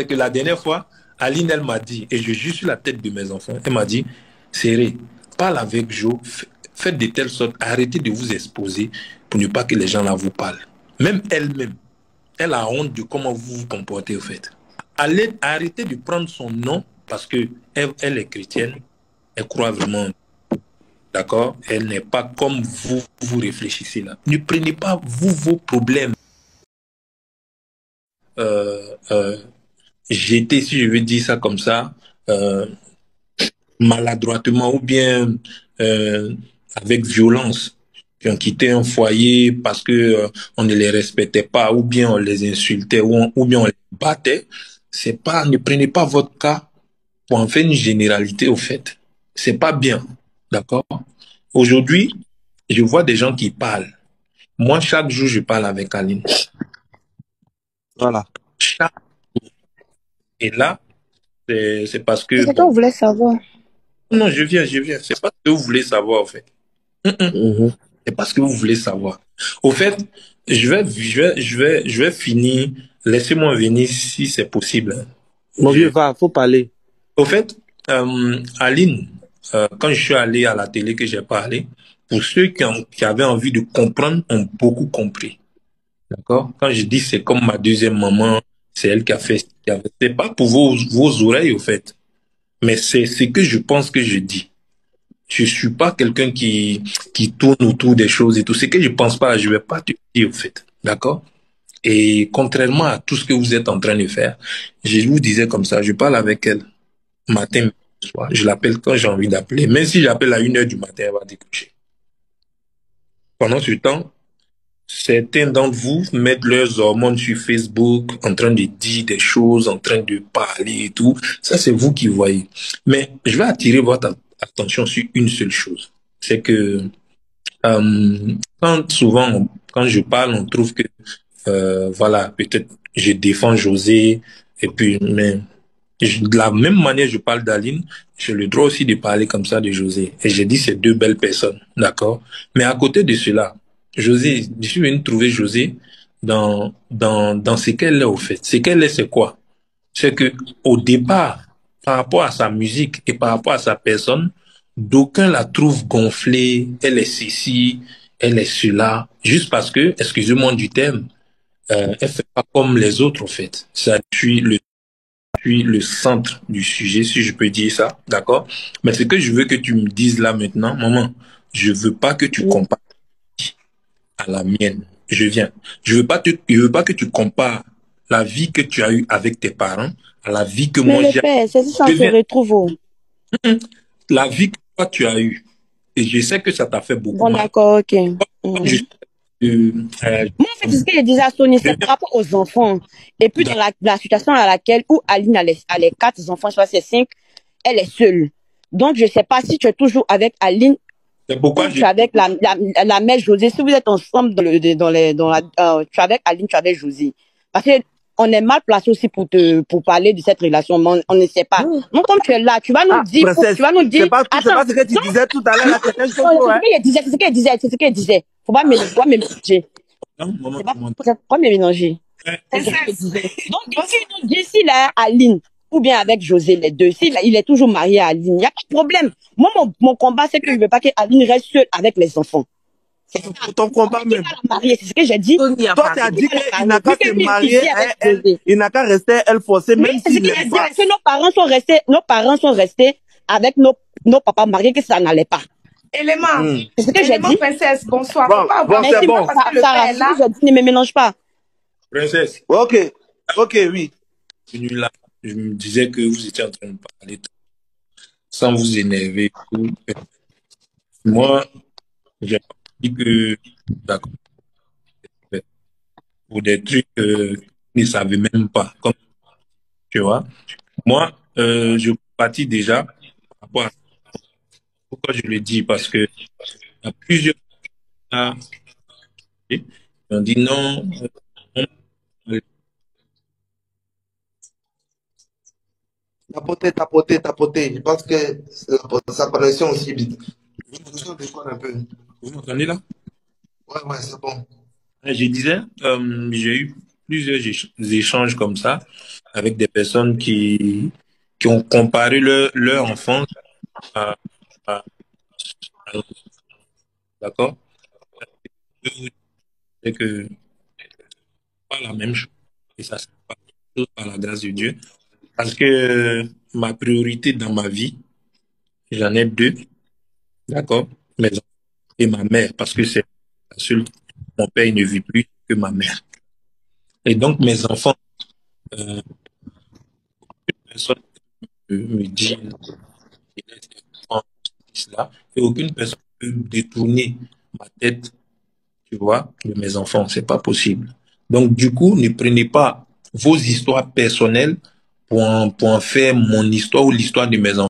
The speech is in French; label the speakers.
Speaker 1: c'est que la dernière fois, Aline, elle m'a dit, et je suis sur la tête de mes enfants, elle m'a dit, Serré, parle avec Joe, faites de telle sorte, arrêtez de vous exposer pour ne pas que les gens là vous parlent. Même elle-même, elle a honte de comment vous vous comportez au fait. Allez, arrêtez de prendre son nom parce que elle, elle est chrétienne, elle croit vraiment. D'accord? Elle n'est pas comme vous, vous réfléchissez là. Ne prenez pas vous vos problèmes. Euh, euh, J'étais, si je veux dire ça comme ça, euh, maladroitement ou bien euh, avec violence qui ont quitté un foyer parce que euh, on ne les respectait pas ou bien on les insultait ou, on- ou bien on les battait, c'est pas ne prenez pas votre cas pour en faire une généralité au fait. C'est pas bien, d'accord? Aujourd'hui, je vois des gens qui parlent. Moi, chaque jour, je parle avec Aline.
Speaker 2: Voilà.
Speaker 1: Chaque. Et là, c'est parce que
Speaker 3: C'est ce que
Speaker 1: bon,
Speaker 3: vous voulez savoir.
Speaker 1: non, je viens, je viens. C'est pas ce que vous voulez savoir, en fait. Mm, mm. C'est pas ce que vous voulez savoir. Au fait, je vais, je vais, je vais, je vais finir. Laissez-moi venir si c'est possible.
Speaker 2: Mon
Speaker 1: Je-
Speaker 2: vieux, va, faut parler.
Speaker 1: Au fait, euh, Aline, euh, quand je suis allé à la télé que j'ai parlé, pour ceux qui, ont- qui avaient envie de comprendre, ont beaucoup compris. D'accord Quand je dis c'est comme ma deuxième maman, c'est elle qui a fait. C'est pas pour vos, vos oreilles, au fait. Mais c'est ce que je pense que je dis. Je suis pas quelqu'un qui, qui tourne autour des choses et tout. Ce que je pense pas, je vais pas te dire, au fait. D'accord? Et contrairement à tout ce que vous êtes en train de faire, je vous disais comme ça, je parle avec elle matin, soir. Je l'appelle quand j'ai envie d'appeler. Même si j'appelle à une heure du matin, elle va décrocher. Pendant ce temps, certains d'entre vous mettent leurs hormones sur Facebook en train de dire des choses, en train de parler et tout. Ça, c'est vous qui voyez. Mais je vais attirer votre attention sur une seule chose. C'est que euh, quand souvent, quand je parle, on trouve que, euh, voilà, peut-être je défends José, et puis, mais de la même manière je parle d'Aline, j'ai le droit aussi de parler comme ça de José. Et j'ai dit c'est deux belles personnes, d'accord? Mais à côté de cela, José, je suis venu trouver José dans, dans, dans ce qu'elle est au fait. Ce qu'elle est, c'est quoi? C'est que au départ, par rapport à sa musique et par rapport à sa personne, d'aucuns la trouvent gonflée, elle est ceci, elle est cela, juste parce que, excusez-moi du terme, euh, elle fait pas comme les autres, en fait. Ça tue le puis le centre du sujet, si je peux dire ça, d'accord? Mais ce que je veux que tu me dises là maintenant, maman, je veux pas que tu compares à la mienne. Je viens. Je veux pas te, je veux pas que tu compares la vie que tu as eue avec tes parents à la vie que
Speaker 3: Mais
Speaker 1: moi j'ai,
Speaker 3: c'est ça
Speaker 1: Je
Speaker 3: se retrouve.
Speaker 1: la vie que toi tu as eue. Et je sais que ça t'a fait beaucoup
Speaker 3: Bon, d'accord, ok.
Speaker 1: Comme je euh, euh,
Speaker 3: Moi, en fait, c'est ce que je disais à Sony,
Speaker 1: je
Speaker 3: c'est par rapport aux enfants. Et puis, dans la, la situation à laquelle, où Aline a les, a les quatre enfants, soit c'est cinq, elle est seule. Donc, je sais pas si tu es toujours avec Aline
Speaker 1: C'est
Speaker 3: ou
Speaker 1: pourquoi
Speaker 3: tu
Speaker 1: je,
Speaker 3: es avec la, la, la mère José. Si vous êtes ensemble dans le, dans les, dans la, euh, tu es avec Aline, tu es avec José. Parce que on est mal placé aussi pour te, pour parler de cette relation, mais on, on ne sait pas. Donc, comme tu es là, tu vas nous
Speaker 2: Ah,
Speaker 3: dire, tu vas nous
Speaker 2: c'est
Speaker 3: dire,
Speaker 2: pas, c'est
Speaker 3: attends,
Speaker 2: pas ce que tu
Speaker 3: non,
Speaker 2: disais tout à l'heure, c'est chose,
Speaker 3: non, c'est
Speaker 2: hein.
Speaker 3: ce qu'il disait, c'est ce qu'il disait, c'est ce qu'il disait. Faut pas me, faut pas me mélanger.
Speaker 1: non, maman,
Speaker 3: pas, faut pas me mélanger. C'est ce qu'il disait. Donc, d'ici, nous, d'ici là, Aline, ou bien avec José, les deux, s'il il est toujours marié à Aline, il n'y a pas de problème. Moi, mon, mon combat, c'est que je ne veux pas que Aline reste seule avec les enfants. C'est
Speaker 2: ton combat
Speaker 3: Il
Speaker 2: même.
Speaker 3: va la marier, c'est ce que j'ai dit.
Speaker 2: Toi, tu as dit qu'il n'a qu'à se marier, il n'a qu'à rester, elle
Speaker 3: Oui,
Speaker 2: même
Speaker 3: parce que nos parents sont restés, nos parents sont restés avec nos, nos papas mariés, que ça n'allait pas.
Speaker 4: Élément.
Speaker 2: Hmm.
Speaker 3: C'est ce que j'ai dit.
Speaker 4: princesse, bonsoir.
Speaker 2: Bon, c'est
Speaker 3: si
Speaker 2: bon.
Speaker 3: Sarah, si je dis, ne me mélange pas.
Speaker 1: Princesse,
Speaker 2: Ok, ok, oui.
Speaker 1: venu là, je me disais que vous étiez en train de parler sans vous énerver. Moi, j'ai dit que, pour des trucs que vous ne savez même pas, tu vois. Moi, euh, je partis déjà pourquoi je le dis, parce que plusieurs qui ont dit non, euh,
Speaker 5: Tapoter, tapoter, tapoter. Je pense que sa connexion aussi. Je vous déconne un peu?
Speaker 1: vous m'entendez là?
Speaker 5: Ouais, ouais, c'est bon.
Speaker 1: Je disais, euh, j'ai eu plusieurs échanges comme ça avec des personnes qui, qui ont comparé leur, leur enfance à, à, à D'accord? C'est que pas la même chose. Et ça, c'est pas la grâce de Dieu. Parce que ma priorité dans ma vie, j'en ai deux. D'accord Mes enfants et ma mère. Parce que c'est la seule. Mon père, ne vit plus que ma mère. Et donc, mes enfants, euh, personne me dit cela, et aucune personne peut détourner ma tête, tu vois, de mes enfants. C'est pas possible. Donc, du coup, ne prenez pas vos histoires personnelles pour en, faire mon histoire ou l'histoire de mes enfants.